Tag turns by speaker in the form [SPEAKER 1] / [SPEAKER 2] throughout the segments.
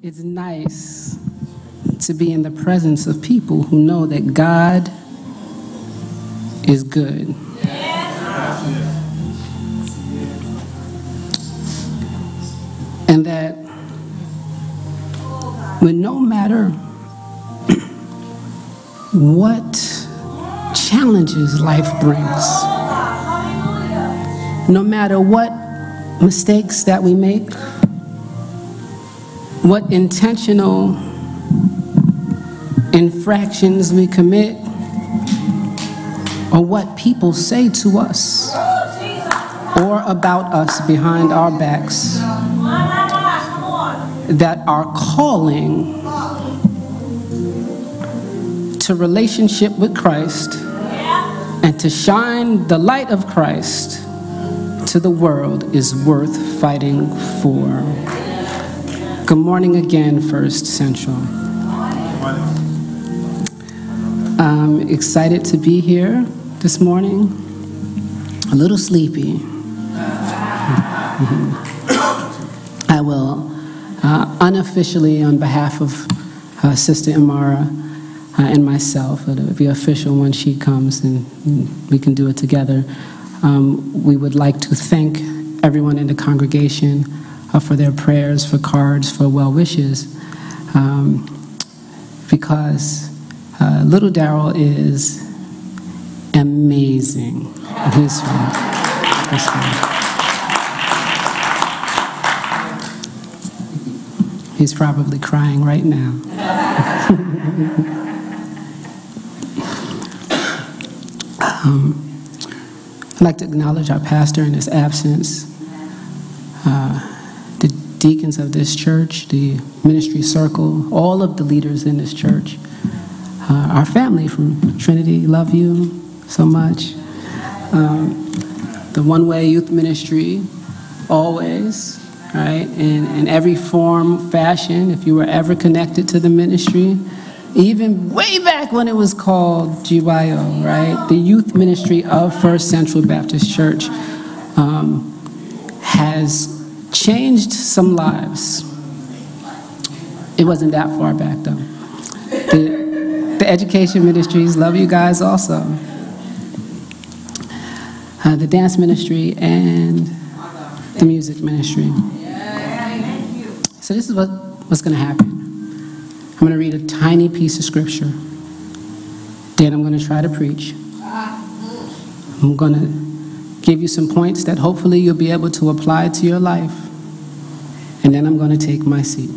[SPEAKER 1] It's nice to be in the presence of people who know that God is good. And that when no matter what challenges life brings, no matter what mistakes that we make, what intentional infractions we commit, or what people say to us or about us behind our backs that are calling to relationship with Christ and to shine the light of Christ to the world is worth fighting for. Good morning again, First Central. I'm excited to be here this morning. A little sleepy. I will uh, unofficially, on behalf of uh, Sister Imara uh, and myself, it'll be official when she comes and, and we can do it together. Um, we would like to thank everyone in the congregation uh, for their prayers, for cards, for well wishes, um, because uh, little Daryl is amazing. He's fine. He's fine. He's probably crying right now. um, I'd like to acknowledge our pastor in his absence, uh, deacons of this church, the ministry circle, all of the leaders in this church, uh, our family from Trinity, love you so much. Um, the One Way Youth Ministry, always, right? In, in every form, fashion, if you were ever connected to the ministry, even way back when it was called GYO, right? The youth ministry of First Central Baptist Church um, has changed some lives. It wasn't that far back, though. The, the education ministries love you guys also. Uh, the dance ministry and the music ministry. So, this is what, what's going to happen. I'm going to read a tiny piece of scripture. Then I'm going to try to preach. I'm going to give you some points that hopefully you'll be able to apply to your life. And then I'm going to take my seat.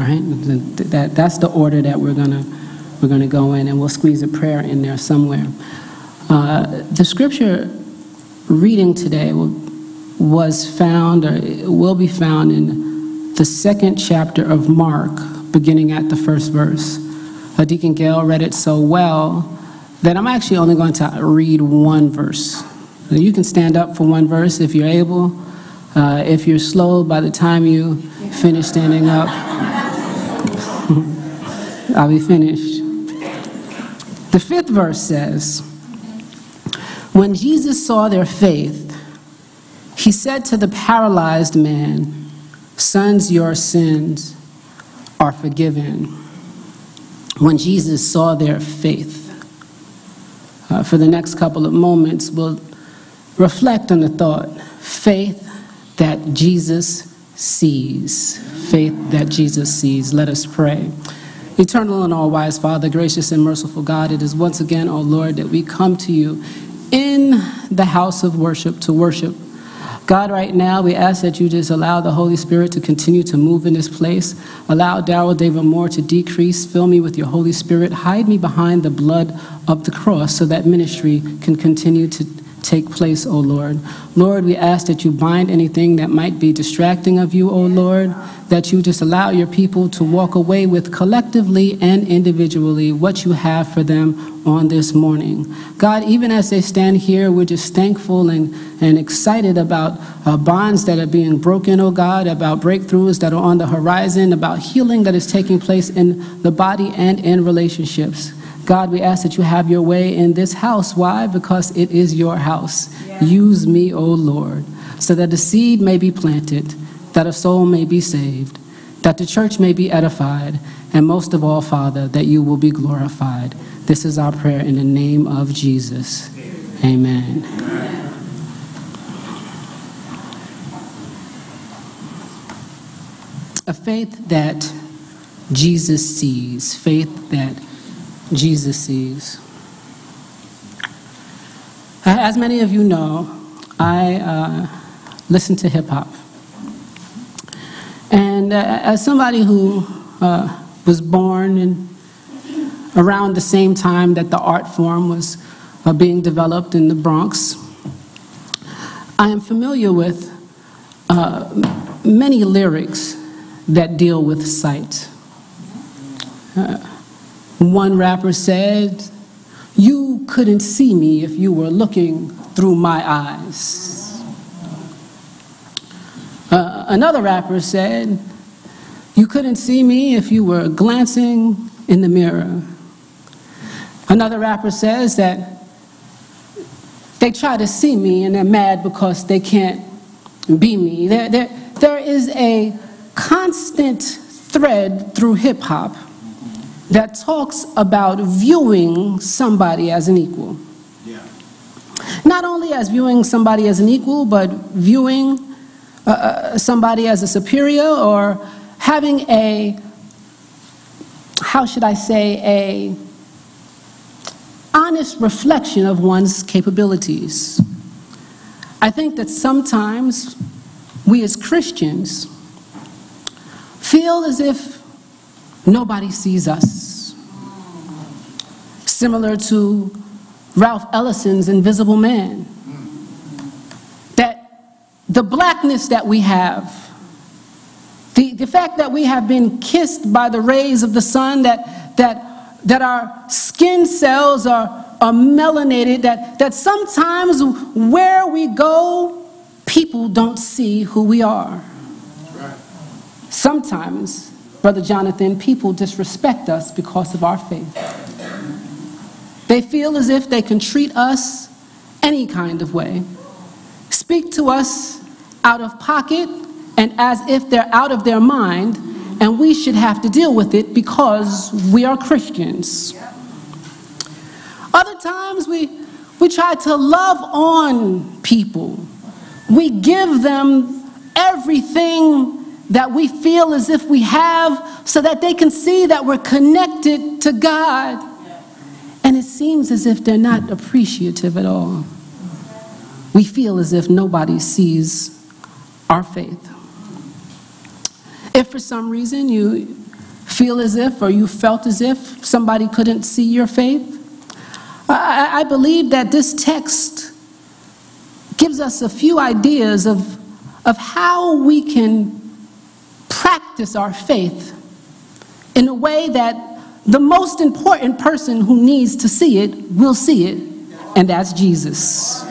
[SPEAKER 1] Right? That, that's the order that we're going to we're going to go in, and we'll squeeze a prayer in there somewhere. Uh, the scripture reading today was found, or will be found in the second chapter of Mark, beginning at the first verse. Deacon Gail read it so well that I'm actually only going to read one verse. You can stand up for one verse if you're able. Uh, if you're slow by the time you finish standing up, I'll be finished. The fifth verse says, When Jesus saw their faith, he said to the paralyzed man, Sons, your sins are forgiven. When Jesus saw their faith, uh, for the next couple of moments, we'll reflect on the thought faith that Jesus sees. Faith that Jesus sees. Let us pray. Eternal and all wise Father, gracious and merciful God, it is once again, O oh Lord, that we come to you in the house of worship to worship. God, right now, we ask that you just allow the Holy Spirit to continue to move in this place. Allow Daryl David Moore to decrease. Fill me with your Holy Spirit. Hide me behind the blood of the cross so that ministry can continue to take place, O Lord. Lord, we ask that you bind anything that might be distracting of you, O Lord, that you just allow your people to walk away with collectively and individually what you have for them on this morning. God, even as they stand here, we're just thankful and, and excited about uh, bonds that are being broken, O God, about breakthroughs that are on the horizon, about healing that is taking place in the body and in relationships. God, we ask that you have your way in this house. Why? Because it is your house. Yeah. Use me, O Lord, so that the seed may be planted, that a soul may be saved, that the church may be edified, and most of all, Father, that you will be glorified. This is our prayer in the name of Jesus. Amen. A faith that Jesus sees, faith that Jesus sees. As many of you know, I uh, listen to hip hop. And uh, as somebody who uh, was born in, around the same time that the art form was uh, being developed in the Bronx, I am familiar with uh, many lyrics that deal with sight. Uh, one rapper said, You couldn't see me if you were looking through my eyes. Uh, another rapper said, You couldn't see me if you were glancing in the mirror. Another rapper says that they try to see me and they're mad because they can't be me. There, there, there is a constant thread through hip hop that talks about viewing somebody as an equal. Yeah. Not only as viewing somebody as an equal, but viewing uh, uh, somebody as a superior or having a, how should I say, a honest reflection of one's capabilities. I think that sometimes we as Christians feel as if nobody sees us. Similar to Ralph Ellison's Invisible Man. That the blackness that we have, the, the fact that we have been kissed by the rays of the sun, that, that, that our skin cells are, are melanated, that, that sometimes where we go, people don't see who we are. Sometimes, Brother Jonathan, people disrespect us because of our faith. They feel as if they can treat us any kind of way, speak to us out of pocket, and as if they're out of their mind, and we should have to deal with it because we are Christians. Other times we, we try to love on people. We give them everything that we feel as if we have so that they can see that we're connected to God. And it seems as if they're not appreciative at all. We feel as if nobody sees our faith. If for some reason you feel as if or you felt as if somebody couldn't see your faith, I, I believe that this text gives us a few ideas of, of how we can practice our faith in a way that the most important person who needs to see it will see it, and that's Jesus.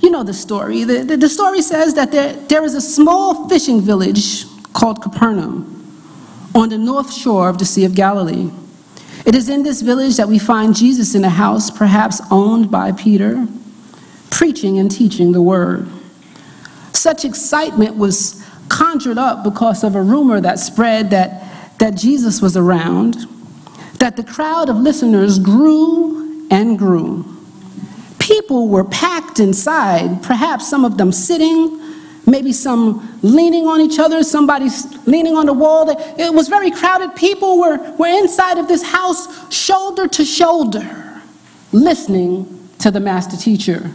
[SPEAKER 1] You know the story. The, the, the, story says that there, there is a small fishing village called Capernaum on the north shore of the Sea of Galilee. It is in this village that we find Jesus in a house, perhaps owned by Peter, preaching and teaching the word. Such excitement was conjured up because of a rumor that spread that, that Jesus was around, that the crowd of listeners grew and grew. People were packed inside, perhaps some of them sitting, maybe some leaning on each other, somebody leaning on the wall. It was very crowded. People were, were inside of this house, shoulder to shoulder, listening to the master teacher.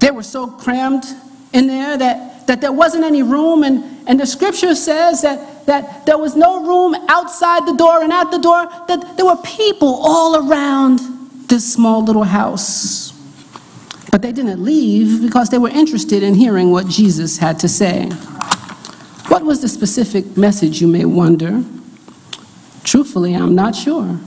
[SPEAKER 1] They were so crammed in there that that there wasn't any room, and, and the scripture says that, that there was no room outside the door and at the door, that there were people all around this small little house. But they didn't leave because they were interested in hearing what Jesus had to say. What was the specific message, you may wonder? Truthfully, I'm not sure.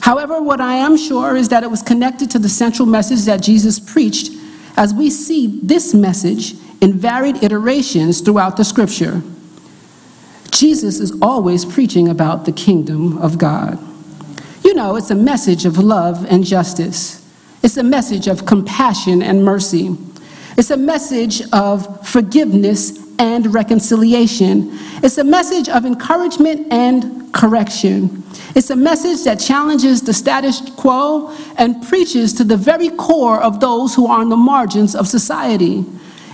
[SPEAKER 1] However, what I am sure is that it was connected to the central message that Jesus preached as we see this message in varied iterations throughout the scripture. Jesus is always preaching about the kingdom of God. You know, it's a message of love and justice. It's a message of compassion and mercy. It's a message of forgiveness and reconciliation. It's a message of encouragement and correction. It's a message that challenges the status quo and preaches to the very core of those who are on the margins of society.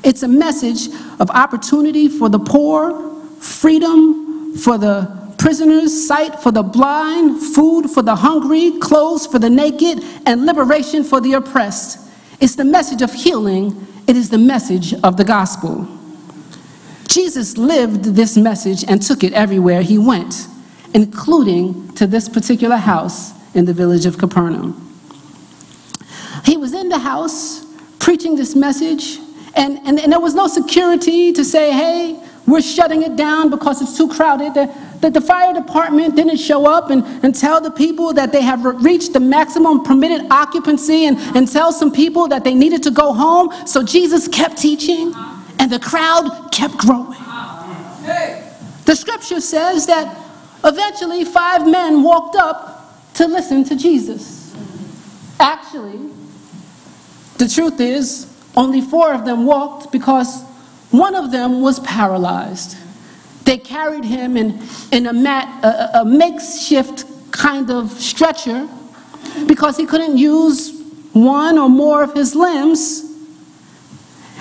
[SPEAKER 1] It's a message of opportunity for the poor, freedom for the prisoners, sight for the blind, food for the hungry, clothes for the naked, and liberation for the oppressed. It's the message of healing, it is the message of the gospel. Jesus lived this message and took it everywhere he went, including to this particular house in the village of Capernaum. He was in the house preaching this message, and, and, and there was no security to say, hey, we're shutting it down because it's too crowded. The, the, the, fire department didn't show up and, and tell the people that they have reached the maximum permitted occupancy and, and tell some people that they needed to go home. So Jesus kept teaching and the crowd kept growing. The scripture says that eventually five men walked up to listen to Jesus. Actually, the truth is, only four of them walked because one of them was paralyzed. They carried him in, in a, mat, a, a makeshift kind of stretcher because he couldn't use one or more of his limbs.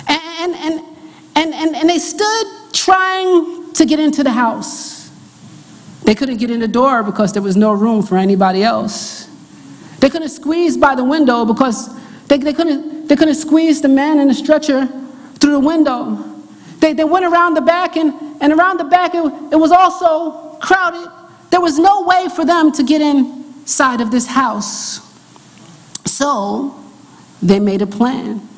[SPEAKER 1] And, and, and, and, and they stood trying to get into the house. They couldn't get in the door because there was no room for anybody else. They couldn't squeeze by the window because they, they, couldn't, they couldn't squeeze the man in the stretcher through the window. They, they went around the back, and, and around the back, it, it was also crowded. There was no way for them to get inside of this house. So they made a plan.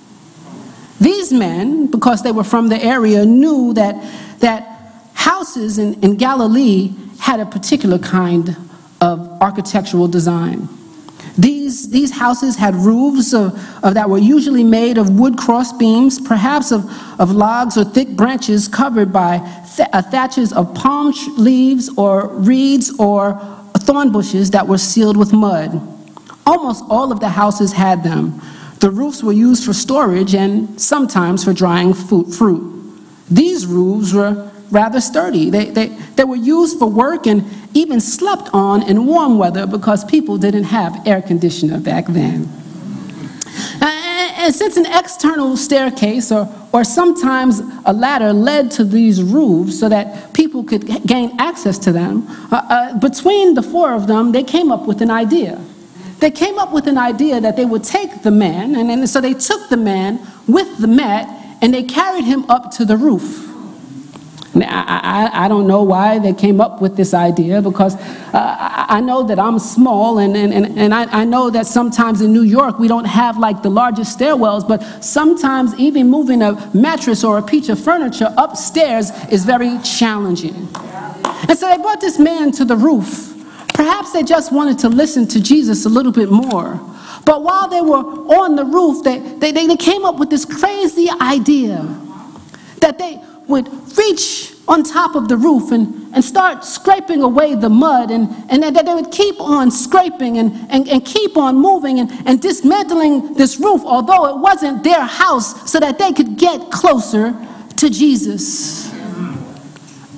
[SPEAKER 1] These men, because they were from the area, knew that, that houses in, in Galilee had a particular kind of architectural design. These, these houses had roofs of, of, that were usually made of wood cross beams, perhaps of, of logs or thick branches covered by th uh, thatches of palm leaves or reeds or thorn bushes that were sealed with mud. Almost all of the houses had them. The roofs were used for storage and sometimes for drying fruit. These roofs were rather sturdy. They, they, they were used for work and even slept on in warm weather because people didn't have air conditioner back then. And since an external staircase or, or sometimes a ladder led to these roofs so that people could gain access to them, uh, uh, between the four of them, they came up with an idea. They came up with an idea that they would take the man, and, and so they took the man with the mat and they carried him up to the roof. I, I, I, don't know why they came up with this idea because uh, I, know that I'm small and, and, and, and I, I know that sometimes in New York we don't have like the largest stairwells, but sometimes even moving a mattress or a piece of furniture upstairs is very challenging. And so they brought this man to the roof. Perhaps they just wanted to listen to Jesus a little bit more. But while they were on the roof, they, they, they came up with this crazy idea that they would reach on top of the roof and, and start scraping away the mud, and, and that they would keep on scraping and, and, and keep on moving and, and dismantling this roof, although it wasn't their house, so that they could get closer to Jesus.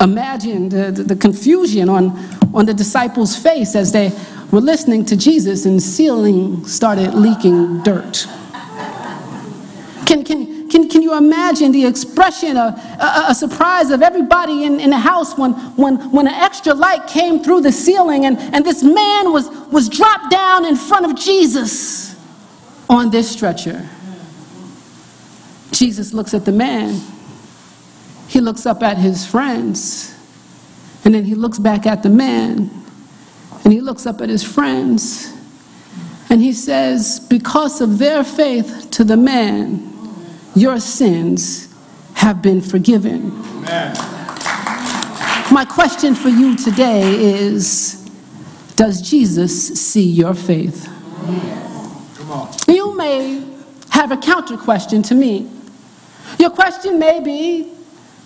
[SPEAKER 1] Imagine the, the, the confusion on, on the disciples' face as they were listening to Jesus and ceiling started leaking dirt. Can, can, can, can you imagine the expression, of, a, a surprise of everybody in, in the house when, when, when an extra light came through the ceiling and, and this man was, was dropped down in front of Jesus on this stretcher? Jesus looks at the man. He looks up at his friends. And then he looks back at the man. And he looks up at his friends. And he says, Because of their faith to the man, your sins have been forgiven. Amen. My question for you today is Does Jesus see your faith? You may have a counter question to me. Your question may be,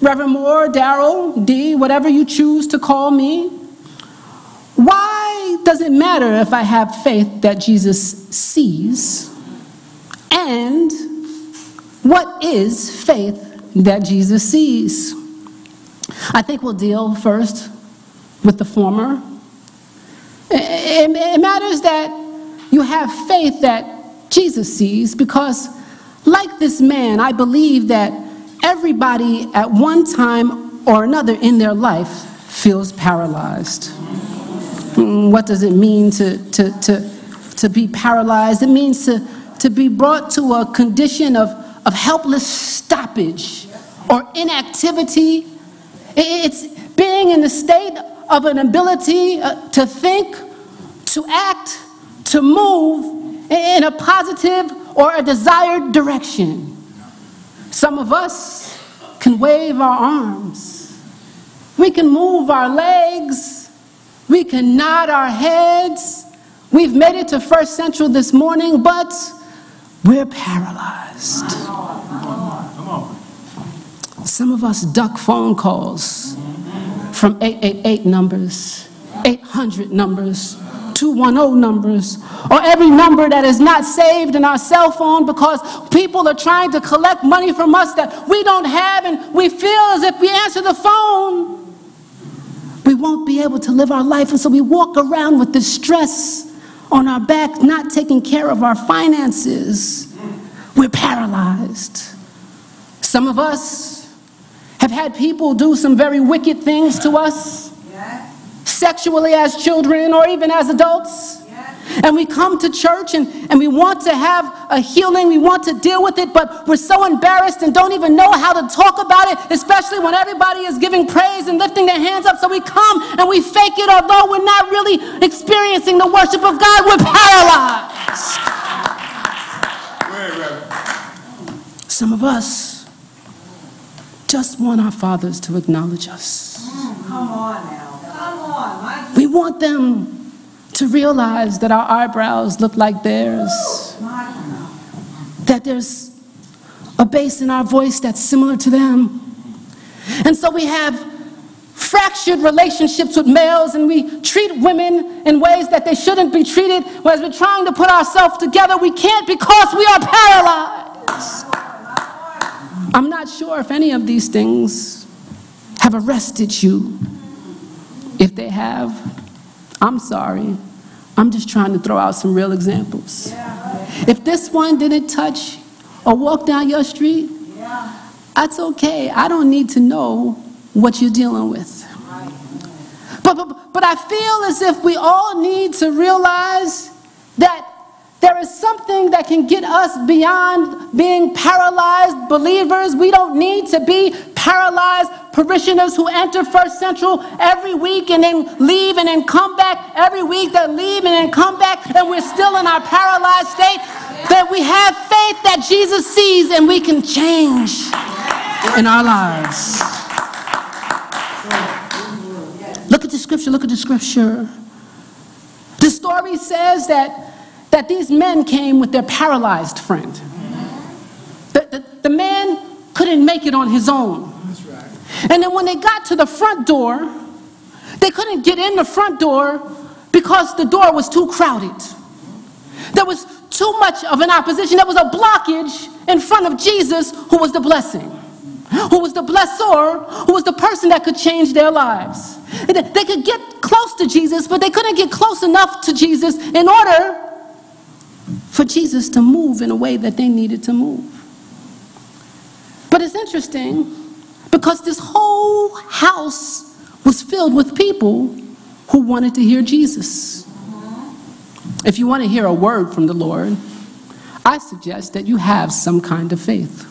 [SPEAKER 1] Reverend Moore, Daryl, D, whatever you choose to call me, why does it matter if I have faith that Jesus sees? And what is faith that Jesus sees? I think we'll deal first with the former. It, matters that you have faith that Jesus sees because, like this man, I believe that everybody at one time or another in their life feels paralyzed. Mm, what does it mean to, to, to, to be paralyzed? It means to, to be brought to a condition of, of helpless stoppage or inactivity. It's being in the state of an ability uh, to think, to act, to move in a positive or a desired direction. Some of us can wave our arms, we can move our legs, we can nod our heads. We've made it to First Central this morning, but we're paralyzed. Some of us duck phone calls from 888 numbers, 800 numbers, 210 numbers, or every number that is not saved in our cell phone because people are trying to collect money from us that we don't have, and we feel as if we answer the phone, we won't be able to live our life. And so we walk around with this stress on our back, not taking care of our finances. We're paralyzed. Some of us have had people do some very wicked things to us, sexually as children or even as adults. And we come to church and, and we want to have a healing, we want to deal with it, but we're so embarrassed and don't even know how to talk about it, especially when everybody is giving praise and lifting their hands up. So we come and we fake it, although we're not really experiencing the worship of God, we're paralyzed. Some of us just want our fathers to acknowledge us.
[SPEAKER 2] Come on now. Come on.
[SPEAKER 1] We want them to realize that our eyebrows look like theirs, that there's a bass in our voice that's similar to them. And so we have fractured relationships with males and we treat women in ways that they shouldn't be treated. Whereas we're trying to put ourselves together, we can't because we are paralyzed. I'm not sure if any of these things have arrested you. If they have, I'm sorry. I'm just trying to throw out some real examples. If this one didn't touch or walk down your street, that's okay. I don't need to know what you're dealing with. But, but, but I feel as if we all need to realize that there is something that can get us beyond being paralyzed believers. We don't need to be paralyzed parishioners who enter First Central every week and then leave and then come back every week, that leave and then come back, and we're still in our paralyzed state. That we have faith that Jesus sees and we can change in our lives. Look at the scripture, look at the scripture. The story says that that these men came with their paralyzed friend. The, the, the man couldn't make it on his own. And then when they got to the front door, they couldn't get in the front door because the door was too crowded. There was too much of an opposition. There was a blockage in front of Jesus, who was the blessing, who was the blessor, who was the person that could change their lives. They could get close to Jesus, but they couldn't get close enough to Jesus in order for Jesus to move in a way that they needed to move. But it's interesting because this whole house was filled with people who wanted to hear Jesus. If you want to hear a word from the Lord, I suggest that you have some kind of faith.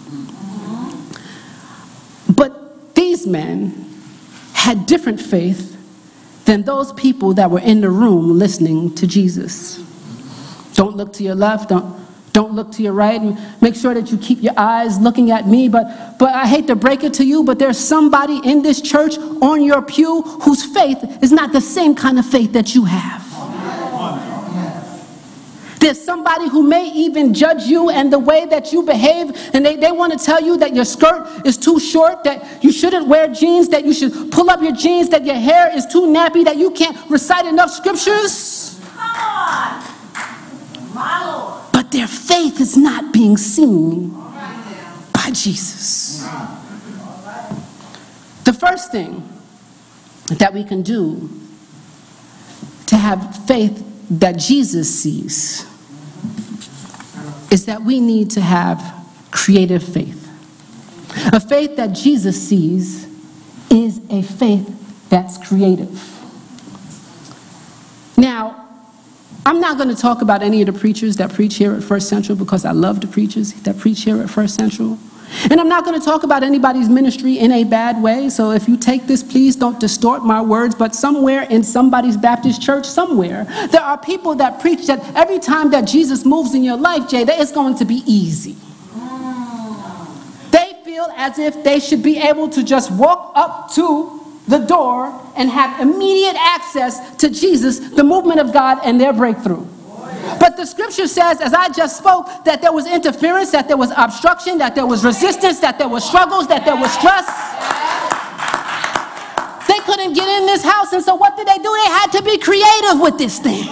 [SPEAKER 1] But these men had different faith than those people that were in the room listening to Jesus. Don't look to your left. Don't, don't look to your right. And make sure that you keep your eyes looking at me. But, but I hate to break it to you, but there's somebody in this church on your pew whose faith is not the same kind of faith that you have. There's somebody who may even judge you and the way that you behave, and they, they want to tell you that your skirt is too short, that you shouldn't wear jeans, that you should pull up your jeans, that your hair is too nappy, that you can't recite enough scriptures. Come on. But their faith is not being seen by Jesus. The first thing that we can do to have faith that Jesus sees is that we need to have creative faith. A faith that Jesus sees is a faith that's creative. Now, I'm not going to talk about any of the preachers that preach here at First Central because I love the preachers that preach here at First Central. And I'm not going to talk about anybody's ministry in a bad way. So if you take this, please don't distort my words. But somewhere in somebody's Baptist church, somewhere, there are people that preach that every time that Jesus moves in your life, Jay, that it's going to be easy. They feel as if they should be able to just walk up to the door and have immediate access to Jesus, the movement of God, and their breakthrough. But the scripture says, as I just spoke, that there was interference, that there was obstruction, that there was resistance, that there was struggles, that there was stress. They couldn't get in this house, and so what did they do? They had to be creative with this thing.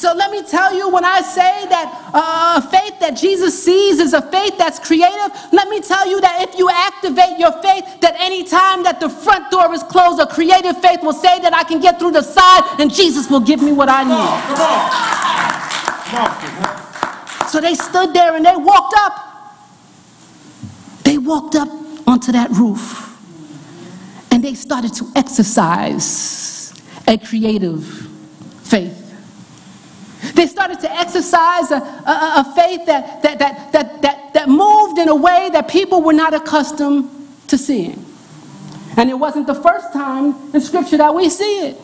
[SPEAKER 1] So let me tell you, when I say that uh, faith that Jesus sees is a faith that's creative, let me tell you that if you activate your faith, that any time that the front door is closed, a creative faith will say that I can get through the side and Jesus will give me what I need. Come on, come on. So they stood there and they walked up. They walked up onto that roof and they started to exercise a creative faith. They started to exercise a, a, a faith that, that, that, that, that, that moved in a way that people were not accustomed to seeing. And it wasn't the first time in Scripture that we see it.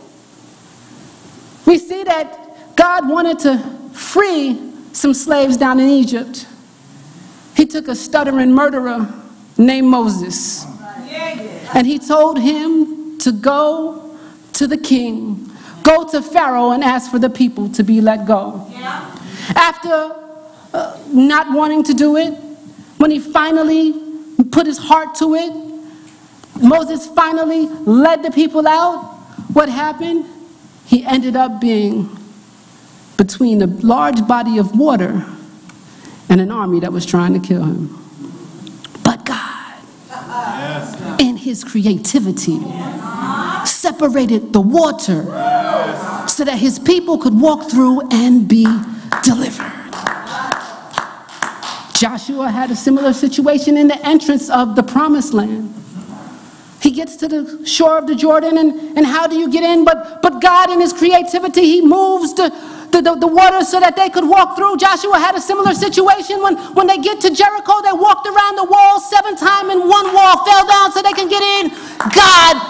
[SPEAKER 1] We see that God wanted to free some slaves down in Egypt. He took a stuttering murderer named Moses. And he told him to go to the king Go to Pharaoh and ask for the people to be let go. Yeah. After uh, not wanting to do it, when he finally put his heart to it, Moses finally led the people out. What happened? He ended up being between a large body of water and an army that was trying to kill him. But God, yes. in his creativity, separated the water so that his people could walk through and be delivered. Joshua had a similar situation in the entrance of the promised land. He gets to the shore of the Jordan, and, and how do you get in? But, but God, in his creativity, he moves the, the, the, the, water so that they could walk through. Joshua had a similar situation when, when they get to Jericho, they walked around the wall seven times, and one wall fell down so they can get in. God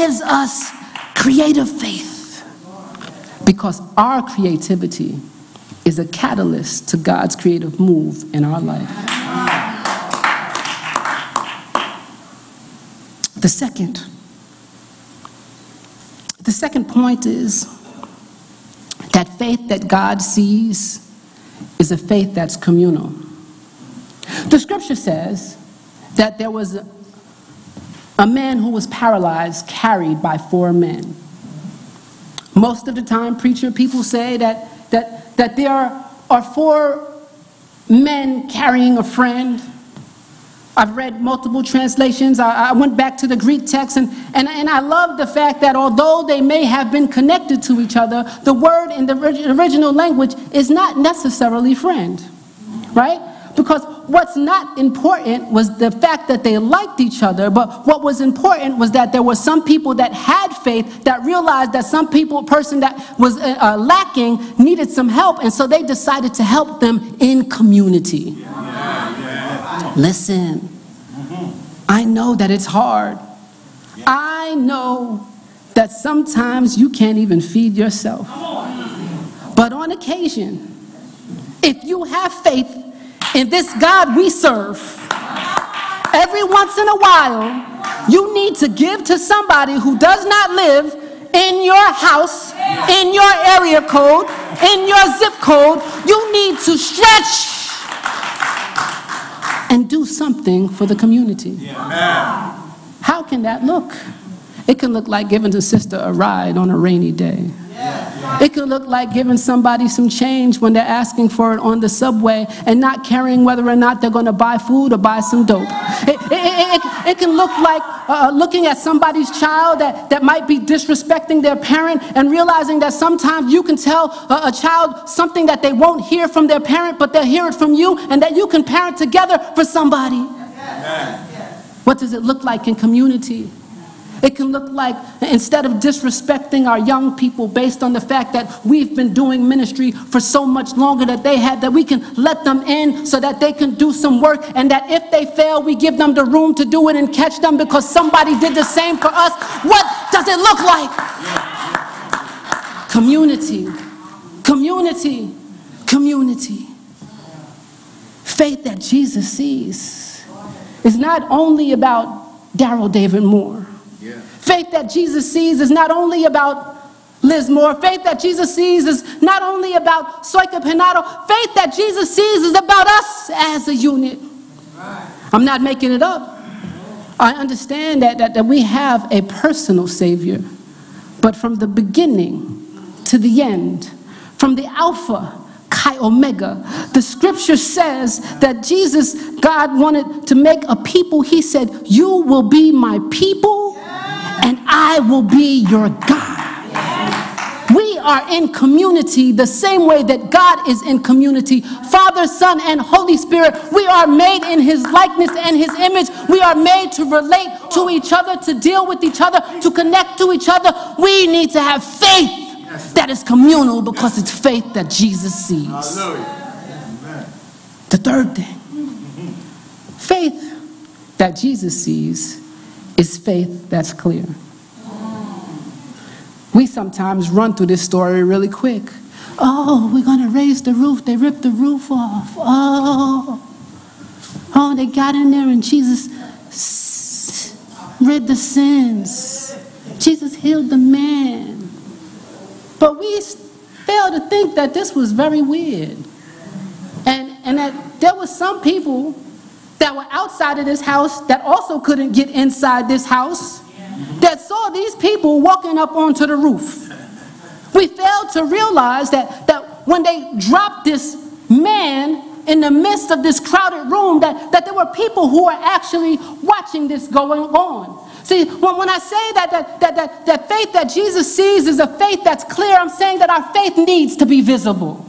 [SPEAKER 1] has us creative faith because our creativity is a catalyst to God's creative move in our life. The second, the second point is that faith that God sees is a faith that's communal. The scripture says that there was a, man who was paralyzed carried by four men. Most of the time, preacher, people say that, that, that there are four men carrying a friend. I've read multiple translations. I, I, went back to the Greek text, and, and, and I love the fact that although they may have been connected to each other, the word in the original language is not necessarily friend, right? Because what's not important was the fact that they liked each other, but what was important was that there were some people that had faith that realized that some people, person that was uh, uh, lacking, needed some help, and so they decided to help them in community. Listen, I know that it's hard. I know that sometimes you can't even feed yourself. But on occasion, if you have faith in this God we serve, every once in a while, you need to give to somebody who does not live in your house, in your area code, in your zip code. You need to stretch and do something for the community. How can that look? It can look like giving a sister a ride on a rainy day. It could look like giving somebody some change when they're asking for it on the subway and not caring whether or not they're going to buy food or buy some dope. It, it, it, it can look like uh, looking at somebody's child that, that might be disrespecting their parent and realizing that sometimes you can tell a, a child something that they won't hear from their parent, but they'll hear it from you, and that you can parent together for somebody. What does it look like in community? It can look like instead of disrespecting our young people based on the fact that we've been doing ministry for so much longer that they had, that we can let them in so that they can do some work, and that if they fail, we give them the room to do it and catch them because somebody did the same for us. What does it look like? Community, community, community. Faith that Jesus sees is not only about Daryl David Moore. Faith that Jesus sees is not only about Liz Moore. Faith that Jesus sees is not only about Soika Penato. Faith that Jesus sees is about us as a unit. I'm not making it up. I understand that, that, that we have a personal Savior, but from the beginning to the end, from the Alpha Chi Omega. The scripture says that Jesus, God wanted to make a people. He said, You will be my people and I will be your God. We are in community the same way that God is in community. Father, Son, and Holy Spirit, we are made in His likeness and His image. We are made to relate to each other, to deal with each other, to connect to each other. We need to have faith that is communal because it's faith that Jesus sees. The third thing faith that Jesus sees is faith that's clear. We sometimes run through this story really quick. Oh, we're going to raise the roof. They ripped the roof off. Oh, oh, they got in there and Jesus rid the sins. Jesus healed the man. But we fail to think that this was very weird. And, and that there were some people that were outside of this house that also couldn't get inside this house that saw these people walking up onto the roof. We failed to realize that, that when they dropped this man in the midst of this crowded room, that, that there were people who were actually watching this going on. See, when, when I say that, that, that, that, that faith that Jesus sees is a faith that's clear, I'm saying that our faith needs to be visible.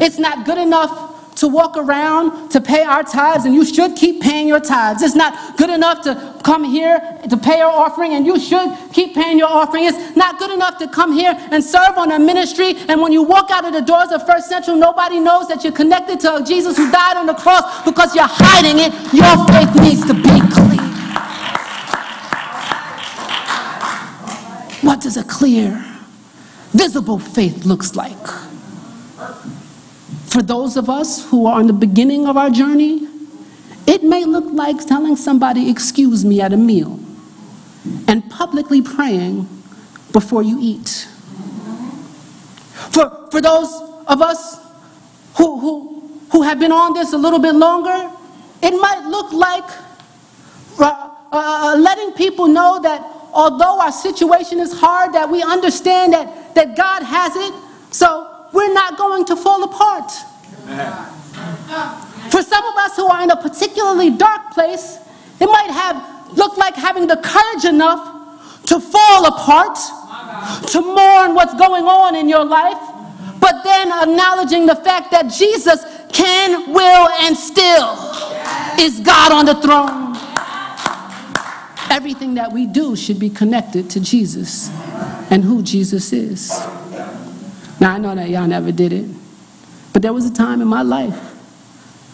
[SPEAKER 1] It's not good enough to walk around to pay our tithes, and you should keep paying your tithes. It's not good enough to come here to pay your offering, and you should keep paying your offering. It's not good enough to come here and serve on a ministry, and when you walk out of the doors of First Central, nobody knows that you're connected to Jesus who died on the cross because you're hiding it. Your faith needs to be clear. What does a clear, visible faith looks like? For those of us who are on the beginning of our journey, it may look like telling somebody, excuse me, at a meal and publicly praying before you eat. For, for those of us who, who, who have been on this a little bit longer, it might look like uh, uh, letting people know that although our situation is hard, that we understand that, that God has it. So we're not going to fall apart. For some of us who are in a particularly dark place, it might have looked like having the courage enough to fall apart, to mourn what's going on in your life, but then acknowledging the fact that Jesus can, will, and still is God on the throne. Everything that we do should be connected to Jesus and who Jesus is. Now, I know that y'all never did it, but there was a time in my life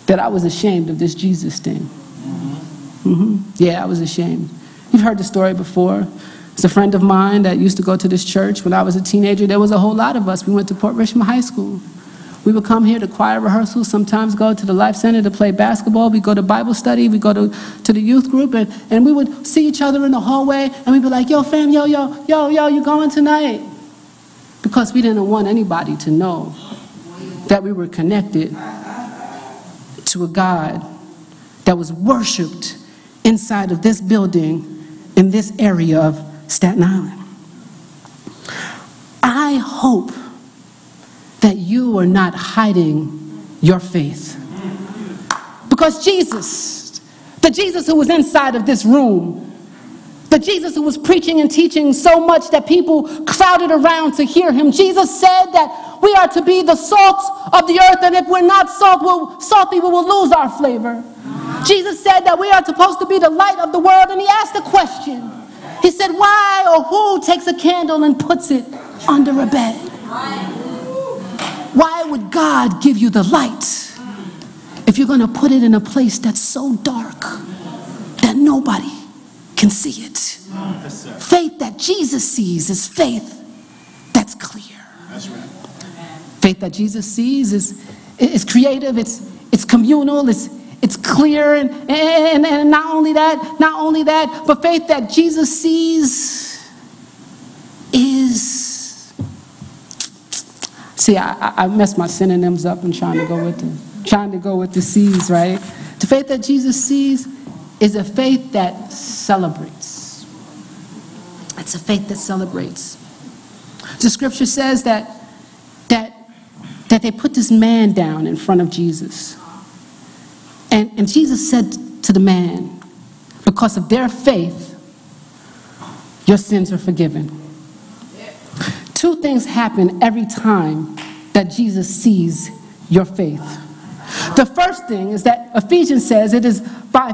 [SPEAKER 1] that I was ashamed of this Jesus thing. Mm-hmm. Yeah, I was ashamed. You've heard the story before. It's a friend of mine that used to go to this church when I was a teenager. There was a whole lot of us. We went to Port Richmond High School. We would come here to choir rehearsals, sometimes go to the Life Center to play basketball. We go to Bible study. We go to, to the youth group. And, and we would see each other in the hallway. And we'd be like, yo, fam, yo, yo, yo, yo, you going tonight? because we didn't want anybody to know that we were connected to a God that was worshiped inside of this building in this area of Staten Island. I hope that you are not hiding your faith. Because Jesus, the Jesus who was inside of this room, the Jesus who was preaching and teaching so much that people crowded around to hear him, Jesus said that we are to be the salt of the earth, and if we're not salt, we'll, salty, we will lose our flavor. Jesus said that we are supposed to be the light of the world, and he asked a question. He said, Why or who takes a candle and puts it under a bed? Why would God give you the light if you're going to put it in a place that's so dark that nobody can see it? Faith that Jesus sees is faith that's clear.
[SPEAKER 3] That's right.
[SPEAKER 1] Faith that Jesus sees is, is creative, it's, it's communal, it's, it's clear, and, and, and not only that, not only that, but faith that Jesus sees is. See, I, I messed my synonyms up and trying to go with the trying to go with the C's, right? The faith that Jesus sees is a faith that celebrates. It's a faith that celebrates. The scripture says that that they put this man down in front of Jesus. And, and Jesus said to the man, because of their faith, your sins are forgiven. Two things happen every time that Jesus sees your faith. The first thing is that Ephesians says it is by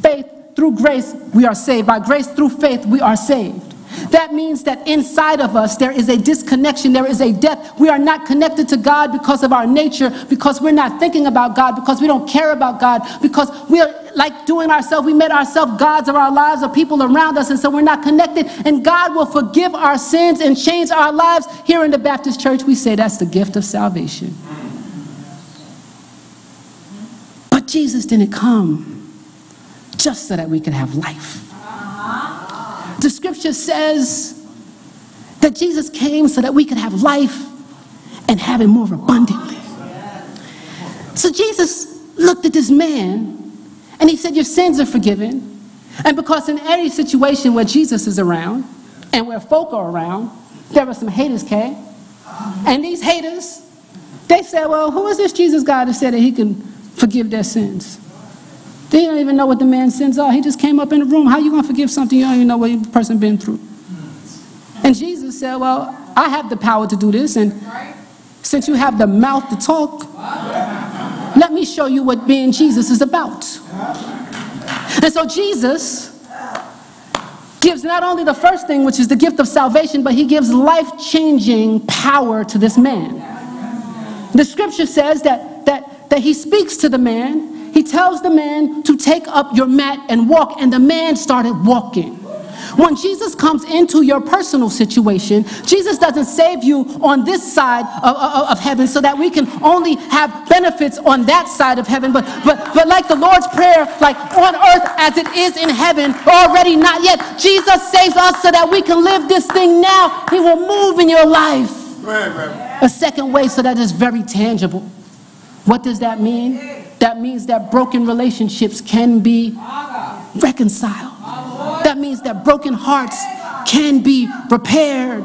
[SPEAKER 1] faith through grace we are saved. By grace through faith we are saved. That means that inside of us there is a disconnection, there is a death. We are not connected to God because of our nature, because we're not thinking about God, because we don't care about God, because we are like doing ourselves, we made ourselves gods of our lives or people around us, and so we're not connected. And God will forgive our sins and change our lives. Here in the Baptist church, we say that's the gift of salvation. But Jesus didn't come just so that we could have life. The scripture says that Jesus came so that we could have life and have it more abundantly. So Jesus looked at this man and he said, Your sins are forgiven. And because in every situation where Jesus is around and where folk are around, there are some haters, okay? And these haters, they said, Well, who is this Jesus God that said that he can forgive their sins? They don't even know what the man's sins are. He just came up in the room. How you going to forgive something you don't even know what the person been through? And Jesus said, Well, I have the power to do this. And since you have the mouth to talk, let me show you what being Jesus is about. And so Jesus gives not only the first thing, which is the gift of salvation, but he gives life changing power to this man. The scripture says that, that, that he speaks to the man he tells the man to take up your mat and walk, and the man started walking. When Jesus comes into your personal situation, Jesus doesn't save you on this side of, of, of, heaven so that we can only have benefits on that side of heaven. But, but, but like the Lord's Prayer, like on earth as it is in heaven, already not yet. Jesus saves us so that we can live this thing now. He will move in your life. A second way so that is very tangible. What does that mean? That means that broken relationships can be reconciled. That means that broken hearts can be repaired.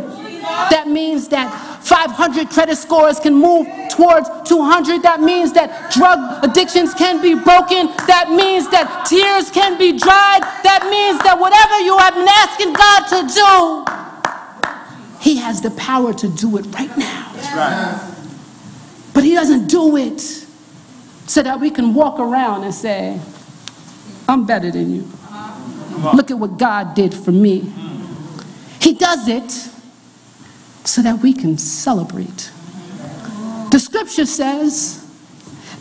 [SPEAKER 1] That means that 500 credit scores can move towards 200. That means that drug addictions can be broken. That means that tears can be dried. That means that whatever you have been asking God to do, He has the power to do it right now.
[SPEAKER 3] Right.
[SPEAKER 1] But He doesn't do it so that we can walk around and say, I'm better than you. Look at what God did for me. He does it so that we can celebrate. The scripture says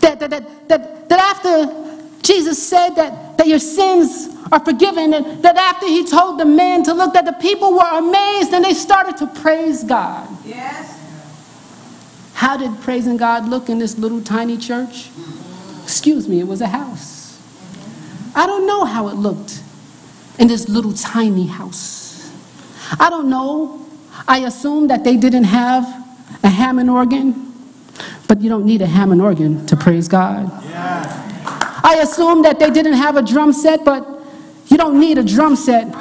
[SPEAKER 1] that, that, that, that, that after Jesus said that, that your sins are forgiven, and that after he told the man to look, that the people were amazed and they started to praise God.
[SPEAKER 2] Yes.
[SPEAKER 1] How did praising God look in this little tiny church? Excuse me, it was a house. I don't know how it looked in this little tiny house. I don't know. I assume that they didn't have a Hammond organ, but you don't need a Hammond organ to praise God. I assume that they didn't have a drum set, but you don't need a drum set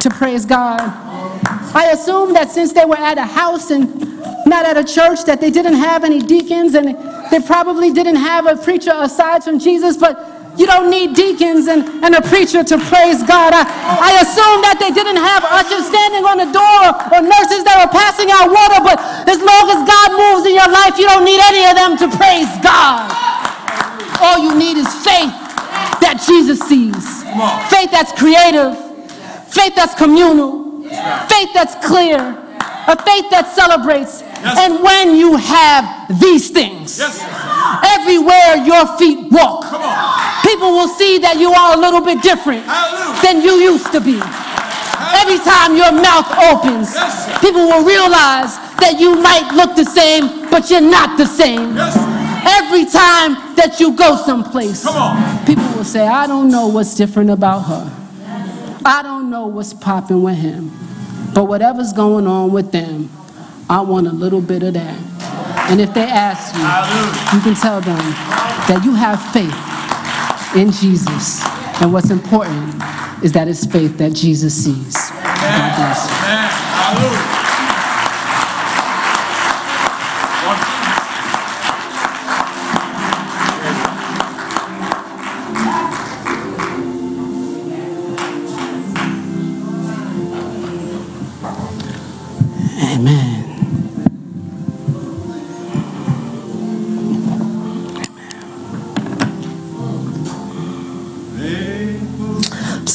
[SPEAKER 1] to praise God. I assume that since they were at a house and not at a church, that they didn't have any deacons and they probably didn't have a preacher aside from Jesus, but you don't need deacons and, and a preacher to praise God. I, I assume that they didn't have ushers standing on the door or nurses that were passing out water, but as long as God moves in your life, you don't need any of them to praise God. All you need is faith that Jesus sees, faith that's creative, faith that's communal, faith that's clear, a faith that celebrates. And when you have these things, everywhere your feet walk, people will see that you are a little bit different than you used to be. Every time your mouth opens, people will realize that you might look the same, but you're not the same. Every time that you go someplace, people will say, I don't know what's different about her. I don't know what's popping with him. But whatever's going on with them, I want a little bit of that. And if they ask you, you can tell them that you have faith in Jesus. And what's important is that it's faith that Jesus sees. God bless you.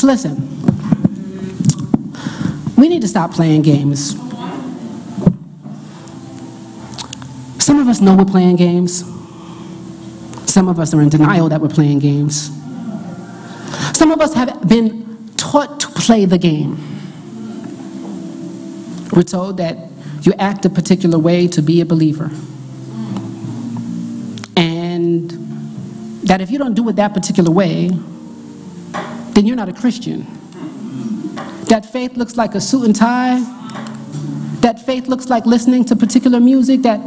[SPEAKER 1] Listen, we need to stop playing games. Some of us know we're playing games. Some of us are in denial that we're playing games. Some of us have been taught to play the game. We're told that you act a particular way to be a believer. And that if you don't do it that particular way, then you're not a Christian. That faith looks like a suit and tie. That faith looks like listening to particular music. That,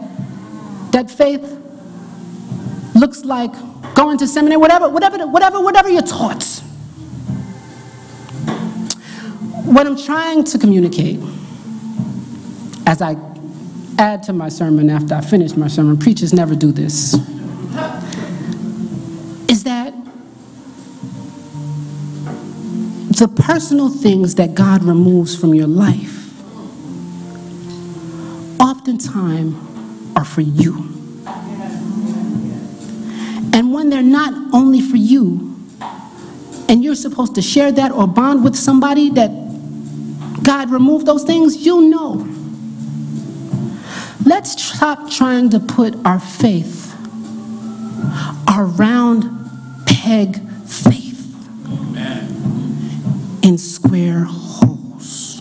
[SPEAKER 1] that faith looks like going to seminary, whatever, whatever, whatever, whatever you're taught. What I'm trying to communicate as I add to my sermon after I finish my sermon, preachers never do this, the personal things that God removes from your life oftentimes are for you. And when they're not only for you, and you're supposed to share that or bond with somebody that God removed those things, you know. Let's stop trying to put our faith, our round peg in square holes.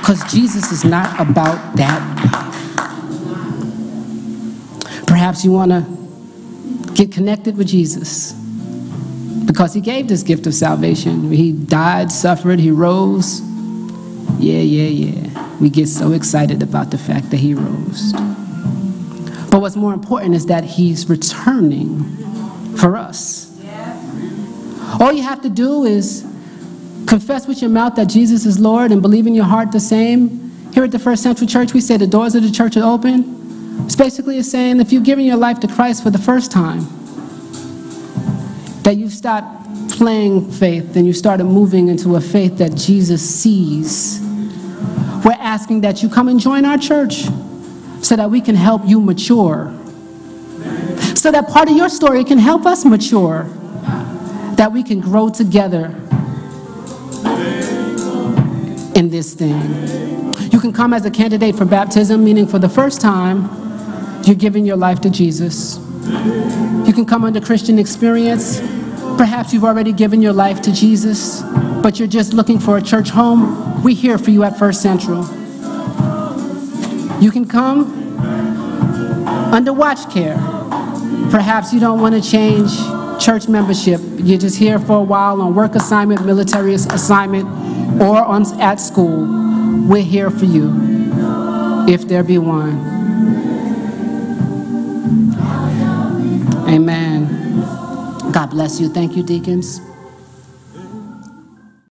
[SPEAKER 1] Because Jesus is not about that life. Perhaps you want to get connected with Jesus because he gave this gift of salvation. He died, suffered, he rose. Yeah, yeah, yeah. We get so excited about the fact that he rose. But what's more important is that he's returning for us. All you have to do is confess with your mouth that Jesus is Lord and believe in your heart the same. Here at the First Central Church, we say the doors of the church are open. It's basically saying if you've given your life to Christ for the first time, that you've stopped playing faith and you started moving into a faith that Jesus sees. We're asking that you come and join our church so that we can help you mature. So that part of your story can help us mature. That we can grow together in this thing. You can come as a candidate for baptism, meaning for the first time, you're giving your life to Jesus. You can come under Christian experience. Perhaps you've already given your life to Jesus, but you're just looking for a church home. We're here for you at First Central. You can come under watch care. Perhaps you don't want to change church membership. You're just here for a while on work assignment, military assignment, or on, at school. We're here for you, if there be one. Amen. God bless you. Thank you, deacons.